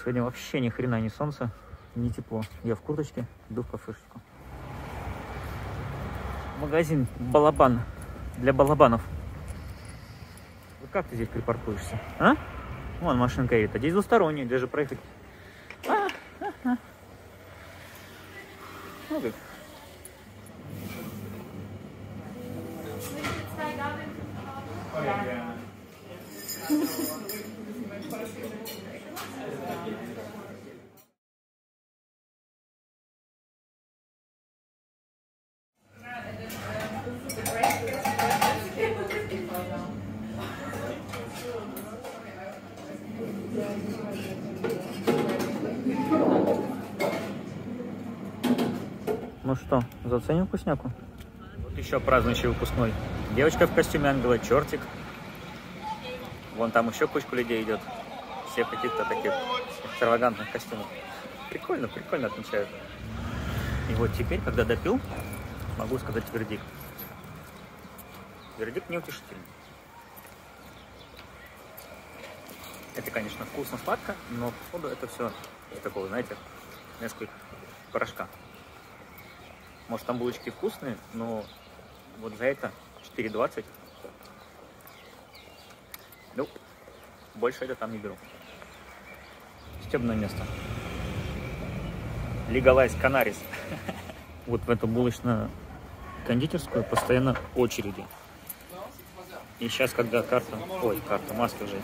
Сегодня вообще ни хрена не солнце, не тепло. Я в курточке, иду в кафешечку. Магазин Балабан для балабанов. Вот как ты здесь припаркуешься? А? Вон машинка едет. А здесь двусторонний, даже проехать. А, а, а. Ну как. Ну что, заценим вкусняку? Вот еще празднующий выпускной. Девочка в костюме ангела, чертик. Вон там еще кучка людей идет. Все в каких-то таких экстравагантных костюмах. Прикольно, прикольно отмечают. И вот теперь, когда допил, могу сказать вердикт. Вердикт неутешительный. Это, конечно, вкусно, сладко, но походу это все из такого, знаете, несколько порошка. Может, там булочки вкусные, но вот за это 4,20. Ну, больше это там не беру. Стебное место. Legalize Canaris. Вот в эту булочно-кондитерскую постоянно очереди. И сейчас, когда карта, ой, карта, маски уже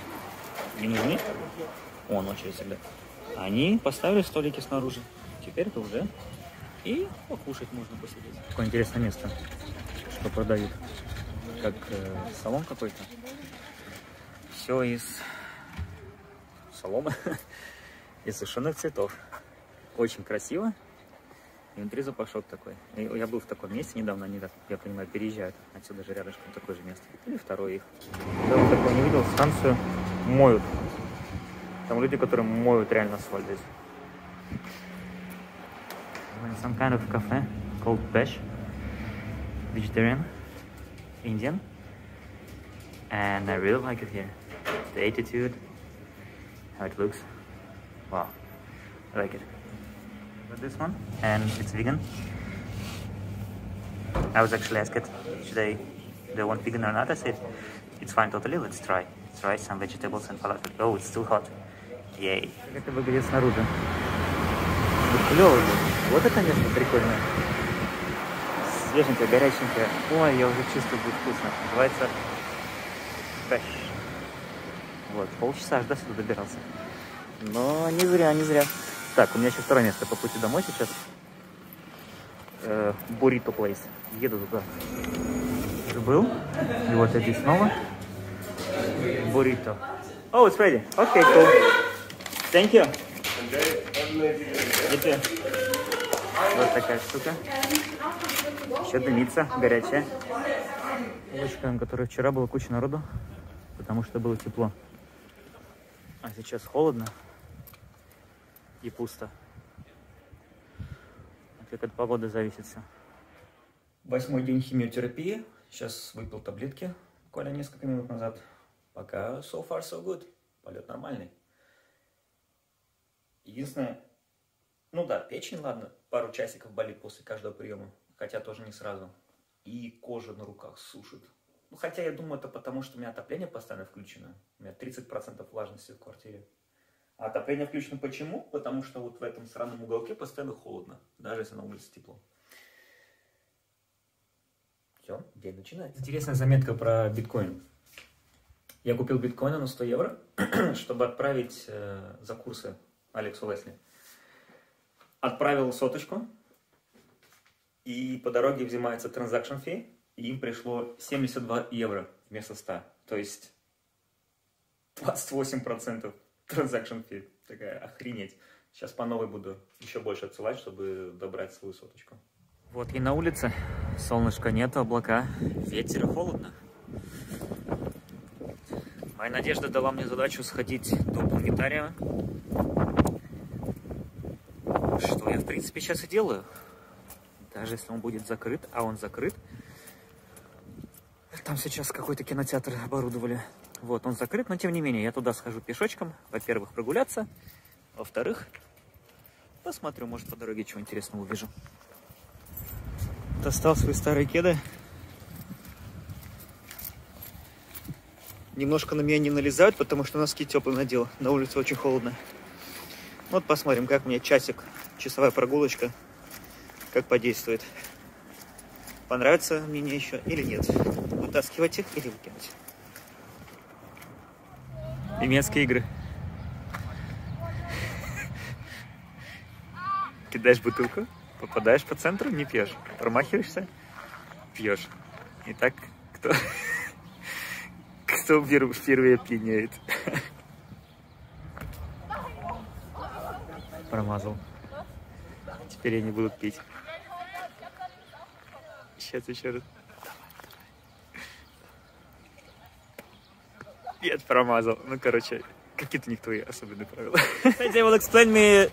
не нужны, он очередь всегда, они поставили столики снаружи. Теперь это уже и покушать можно посидеть. Такое интересное место, что продают. Как э, салон какой-то. Все из соломы, из сушеных цветов. Очень красиво. И внутри запашок такой. Я был в таком месте недавно, они, я понимаю, переезжают. Отсюда же рядышком такое же место. Или второе их. Я вот такого не видел. Станцию моют. Там люди, которые моют реально асфальт здесь. Some kind of cafe called Pesh. Vegetarian. Indian. And I really like it here. The attitude, how it looks. Wow. I like it. Got this one, and it's vegan. I was actually asked, should I do I want vegan or not? I said, it's fine totally, let's try. Let's try some vegetables and falafel. Oh, it's still hot. Yay. Как это выглядит снаружи. Клево. Вот это место прикольное. Свеженькое, горяченькое. Ой, я уже чувствую, будет вкусно. Называется Fresh. Вот, полчаса до сюда добирался. Но не зря, не зря. Так, у меня еще второе место по пути домой сейчас. Э, Burrito Place. Еду туда. Уже был. И вот я здесь снова. Burrito. Oh, it's ready. Okay, cool. Thank you. Too. Вот такая штука. Еще дымится, горячая. Улочка, на которой вчера было куча народу, потому что было тепло. А сейчас холодно и пусто. Как от погоды зависит все. Восьмой день химиотерапии. Сейчас выпил таблетки буквально несколько минут назад. Пока so far so good. Полет нормальный. Единственное, ну да, печень, ладно, пару часиков болит после каждого приема, хотя тоже не сразу. И кожа на руках сушит. Ну, хотя я думаю, это потому, что у меня отопление постоянно включено. У меня 30% влажности в квартире. А отопление включено почему? Потому что вот в этом сраном уголке постоянно холодно, даже если на улице тепло. Все, день начинается. Интересная заметка про биткоин. Я купил биткоины на 100 евро, чтобы отправить э, за курсы Алексу Лесли. Отправил соточку, и по дороге взимается transaction fee, и им пришло 72 евро вместо 100. То есть 28% transaction fee. Такая охренеть. Сейчас по новой буду еще больше отсылать, чтобы добрать свою соточку. Вот и на улице. Солнышка нет, облака, ветер холодно. Моя надежда дала мне задачу сходить до планетария. Что я, в принципе, сейчас и делаю. Даже если он будет закрыт, а он закрыт. Там сейчас какой-то кинотеатр оборудовали. Вот, он закрыт, но тем не менее, я туда схожу пешочком. Во-первых, прогуляться. Во-вторых, посмотрю, может по дороге чего интересного увижу. Достал свои старые кеды. Немножко на меня не налезают, потому что носки теплые надел. На улице очень холодно. Вот посмотрим, как мне часик, часовая прогулочка, как подействует. Понравится мне еще или нет. Вытаскивать их или выкинуть. Немецкие игры. Кидаешь бутылку, попадаешь по центру, не пьешь. Промахиваешься, пьешь. И так кто, кто впервые пьянеет. Промазал. Теперь я не буду пить. Сейчас еще раз. Нет, промазал. Ну, короче, какие-то у них твои особенные правила. They will explain me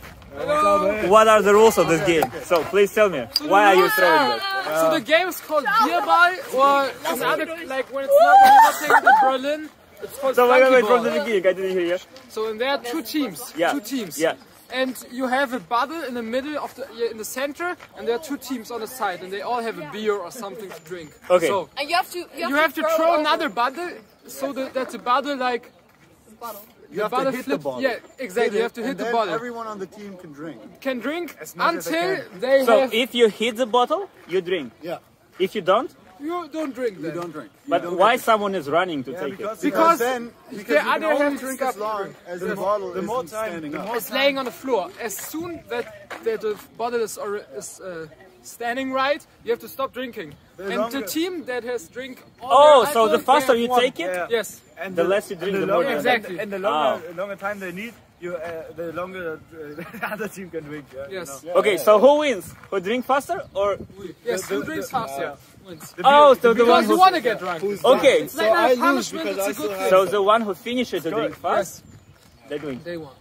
what are the rules of this game. So, please tell me, why are you throwing that? So the game is called beer ball, or another, like when it's not, when you're not with Berlin, it's called So, wait, wait, wait, from the beginning, I didn't hear you. So and there are two teams, Yeah. two teams. Yeah. And you have a bottle in the middle of the, yeah, in the center, and there are two teams on the side, and they all have a beer or something to drink. Okay. So And you have to you have, you have to throw, throw another bottle, so that, that the bottle like the bottle. You have bottle to hit flip- the ball. yeah, exactly, you have to hit and the then bottle. Everyone on the team can drink. can drink much as they until they So, have. if you hit the bottle, you drink. Yeah. If you don't, you don't drink You don't drink. You but don't why drink. someone is running to Yeah, take it? because, Because then the because you can other only have drink stuff as long as the bottle the more is time- standing the up. more It's laying on the floor. As soon that, that the bottle is, or, is uh, standing right, you have to stop drinking. and the team that has drink all Oh, so the faster you take it, Yeah. Yes. And the less you drink, the, the longer, you Exactly. And the longer, longer time they need, you uh, the longer uh, the other team can drink. Yeah, you Yes. know. Okay, so who wins? Who drink faster or? Yes, the- who drinks the- faster yeah. wins. Oh, so the one Because you who. want to get drunk. Okay, It's like So lose because it's I a still good have- so the one who finishes the drink fast, they drink. They won.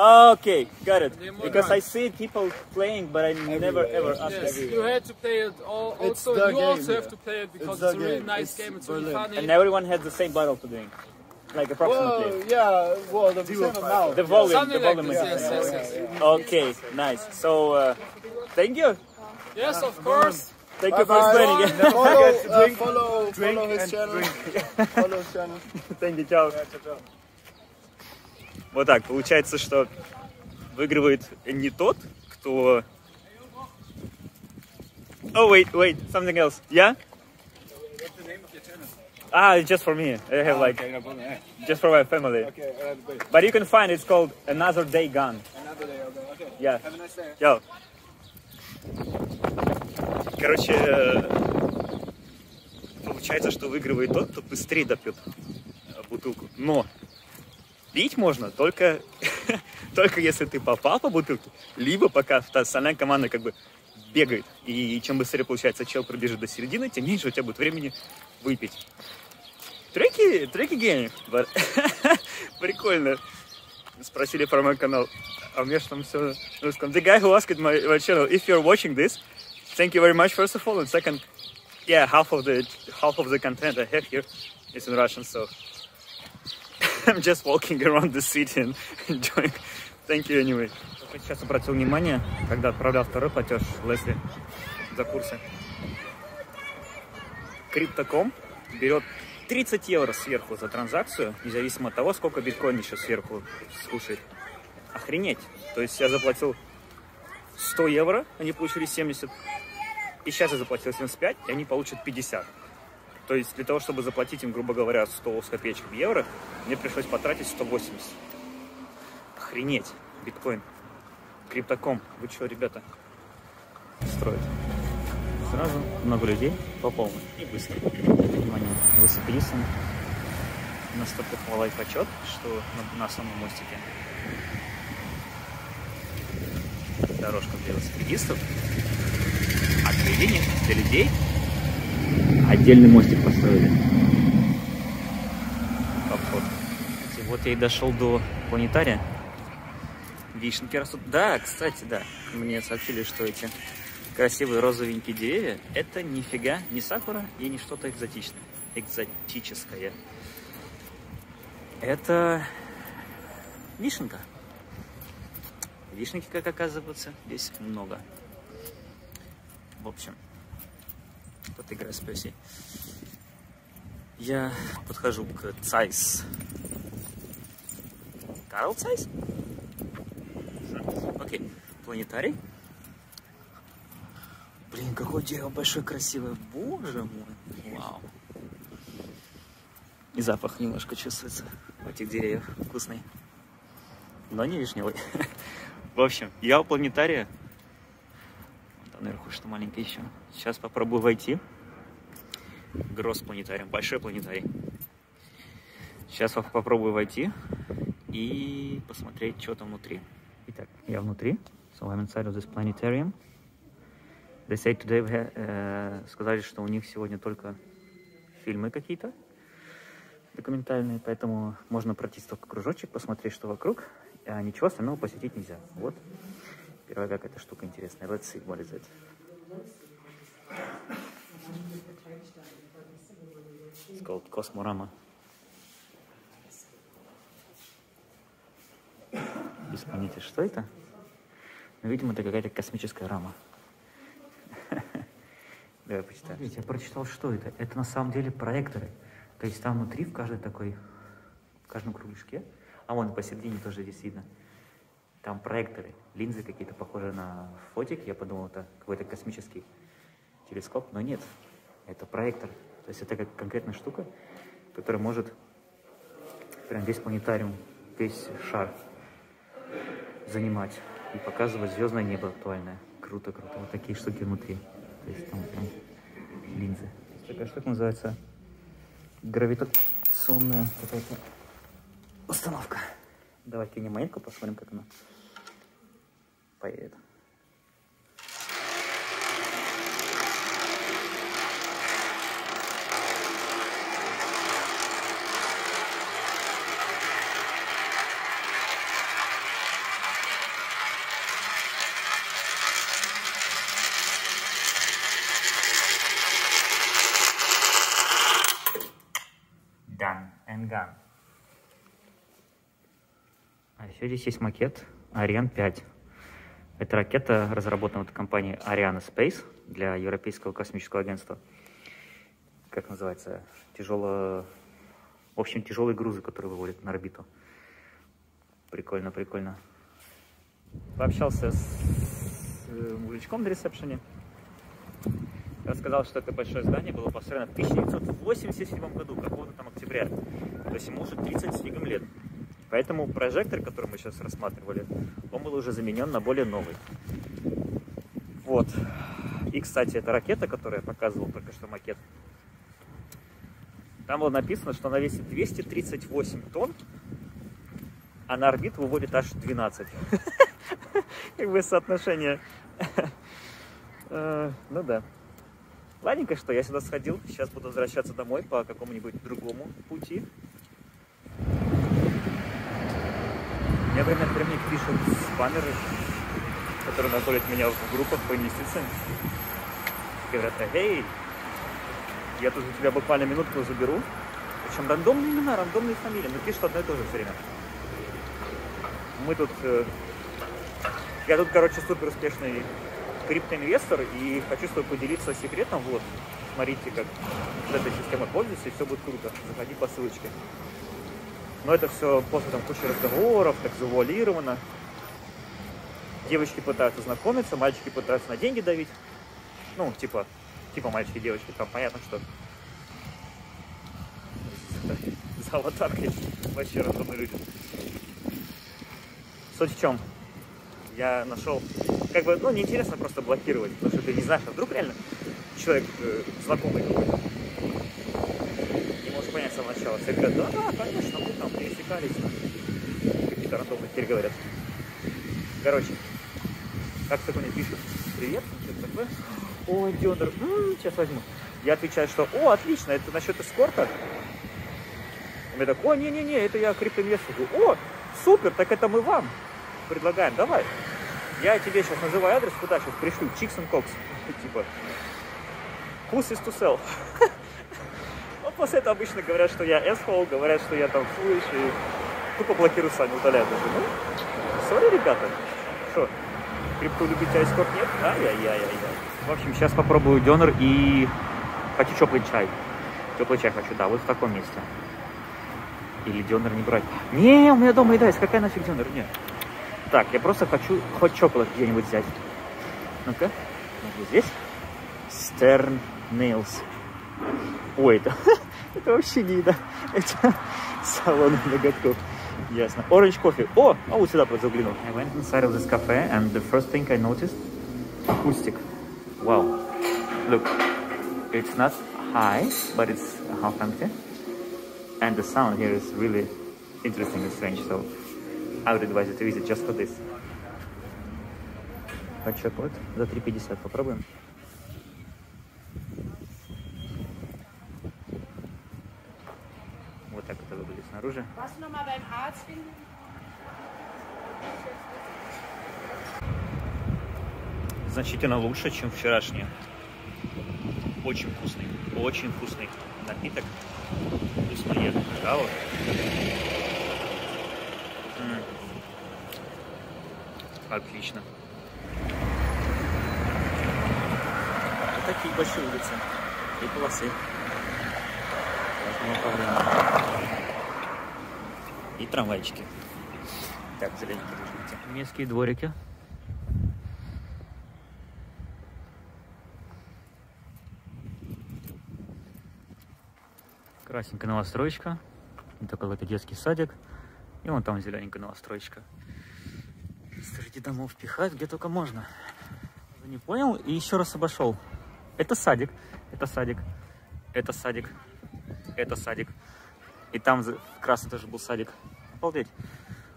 Okay, got it. They're Because I see people playing, but I never ever ask Yes, them. you had to play it all. It's Also, the you also game, have to play it because It's it's, the a really nice It's game. It's really Berlin. funny. And everyone has the same bottle to drink, like approximately. Well, yeah, well, the same amount. The volume, Something the like volume. this. is- Yes, yes, yes. Okay, nice. So, uh, thank you. Yes, of course. Thank you for explaining it. Follow, uh, follow, drink follow his channel. follow his channel. Thank you, ciao. Вот так, получается, что выигрывает не тот, кто... Oh, wait, wait, something else. Yeah? Ah, just for me. I have like, Okay, no problem. Yeah. just for my family. Okay, uh, wait. But you can find it's called Another Day Gone. Another day. Okay. okay. Yeah. Have a nice day. Йоу. Короче, э, получается, что выигрывает тот, кто быстрее допьет э, бутылку. Но пить можно только, только если ты попал по бутылке, либо пока та остальная команда как бы бегает. И чем быстрее, получается, чел пробежит до середины, тем меньше у тебя будет времени выпить. Треки, треки гений. Прикольно. Спросили про мой канал. А меня же там все на русском. The guy who asked my, my channel, if you're watching this, thank you very much, first of all. And second, yeah, half of the half of the content I have here is in Russian, so I'm just walking around the city and enjoying. Thank you anyway. Только сейчас обратил внимание, когда отправлял второй платеж Лесли за курсы. Криптоком берет 30 евро сверху за транзакцию, независимо от того, сколько биткоин еще сверху скушает. Охренеть. То есть я заплатил 100 евро, они получили 70. И сейчас я заплатил 75, и они получат 50. То есть для того, чтобы заплатить им, грубо говоря, 100 с копеечками евро, мне пришлось потратить 180. Охренеть. Биткоин. Криптоком. Вы что, ребята? Строят. Сразу много людей по полной и быстро. Внимание, велосипедистам настолько хвала и почет, что на, на самом мостике дорожка для велосипедистов, а для для людей отдельный мостик построили. Обход. Вот я и дошел до планетария. Вишенки растут. Да, кстати, да. Мне сообщили, что эти красивые розовенькие деревья это нифига не сакура и не что-то экзотичное. Экзотическое. Это вишенка. Вишенки, как оказывается, здесь много. В общем, тут игра с Пепси. Я подхожу к Цайс. Карл Цайс? Планетарий. Блин, какое дерево большое, красивое. Боже мой. Вау. И запах немножко чувствуется у этих деревьев. Вкусный. Но не вишневый. В общем, я у планетария. Там наверху что маленькое еще. Сейчас попробую войти. Гросс планетариум. Большой планетарий. Сейчас попробую войти и посмотреть, что там внутри. Итак, я внутри. So I'm inside of this planetarium. They say today э, сказали, что у них сегодня только фильмы какие-то документальные, поэтому можно пройти только кружочек, посмотреть, что вокруг, а ничего остального посетить нельзя. Вот первая какая-то штука интересная. Let's see what is it. It's called Cosmorama. Без что это. Видимо, это какая-то космическая рама. Давай почитаем. Видите, я прочитал, что это. Это на самом деле проекторы. То есть там внутри, в каждой такой, в каждом кругляшке, а вон посередине тоже здесь видно, там проекторы, линзы какие-то похожие на фотик. Я подумал, это какой-то космический телескоп, но нет, это проектор. То есть это как конкретная штука, которая может прям весь планетариум, весь шар занимать и показывать звездное небо актуальное. Круто, круто. Вот такие штуки внутри. То есть там прям линзы. Такая штука называется гравитационная какая-то установка. Давай кинем монетку, посмотрим, как она поедет. Done and gone. А еще здесь есть макет Ariane 5. Это ракета, разработана вот компанией Ariane Space для Европейского космического агентства. Как называется? Тяжело... В общем, тяжелые грузы, которые выводят на орбиту. Прикольно, прикольно. Пообщался с э, мужичком на ресепшене. Рассказал, что это большое здание было построено в 1987 году, какого-то там октября. То есть ему уже 30 с лет. Поэтому прожектор, который мы сейчас рассматривали, он был уже заменен на более новый. Вот. И, кстати, эта ракета, которую я показывал только что макет, там было написано, что она весит 238 тонн, а на орбиту выводит аж 12. Как бы соотношение. Э, Ну да. Ладненько, что я сюда сходил. Сейчас буду возвращаться домой по какому-нибудь другому пути. Мне время от времени пишут спамеры, которые находят меня в группах по инвестициям. Говорят, эй, я тут у тебя буквально минутку заберу. Причем рандомные имена, рандомные фамилии, но пишут одно и то же все время. Мы тут... э, Я тут, короче, супер успешный криптоинвестор и хочу с тобой поделиться секретом. Вот, смотрите, как с этой системой пользуюсь, и все будет круто. Заходи по ссылочке. Но это все после там кучи разговоров, так завуалировано. Девочки пытаются знакомиться, мальчики пытаются на деньги давить. Ну, типа, типа мальчики девочки, там понятно, что за аватаркой вообще рандомные люди. Суть в чем? Я нашел, как бы, ну, неинтересно просто блокировать, потому что ты не знаешь, а вдруг реально человек э, знакомый какой-то. Не можешь понять с самого начала. Все говорят, да, да, конечно, мы там пересекались. Какие-то рандомные теперь говорят. Короче, как такой мне пишет, привет, что-то такое. Ой, Дёндер, сейчас возьму. Я отвечаю, что, о, отлично, это насчет эскорта. Он мне так, о, не-не-не, это я криптоинвестор. Говорю, О, супер, так это мы вам предлагаем, давай. Я тебе сейчас называю адрес, куда сейчас пришлю, and Cox. Типа, who's is to sell? После этого обычно говорят, что я asshole, говорят, что я там foolish, и тупо блокируют сами, удаляют даже. Ну, сори, ребята, что, крипту любите, а эскорт нет? Ай-яй-яй-яй-яй. В общем, сейчас попробую донор и хочу теплый чай. Теплый чай хочу, да, вот в таком месте. Или донор не брать. Не, у меня дома еда есть, какая нафиг донор? Нет. Так, я просто хочу хоть чоколад где-нибудь взять. Ну-ка, здесь. Stern Nails. Ой, это, это вообще не еда. Это салон ноготков. Ясно. Orange coffee. О, а вот сюда просто заглянул. I went inside of this cafe and the first thing I noticed, acoustic. Wow. Look, it's not high, but it's half empty. And the sound here is really interesting and strange, so I would advise you to visit just for this. Hot chocolate за 3,50. Попробуем. Снаружи. Was nochmal beim Arzt finden? Значительно лучше, чем вчерашние. Очень вкусный, очень вкусный напиток. Вкусное какао. Отлично. Вот такие большие улицы и полосы. Разного по времени. И трамвайчики. Так, зелененькие держите. Местские дворики. Красненькая новостроечка. Это какой-то детский садик. И вон там зелененькая новостроечка. Среди домов пихать где только можно. Не понял и еще раз обошел. Это садик, это садик, это садик, это садик. И там красный тоже был садик. Обалдеть.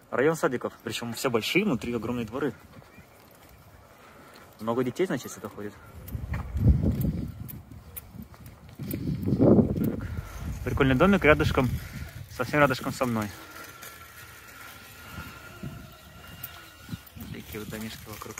Район садиков. Причем все большие, внутри огромные дворы. Много детей, значит, сюда ходит. Так. Прикольный домик рядышком, совсем рядышком со мной. Такие вот домишки вокруг.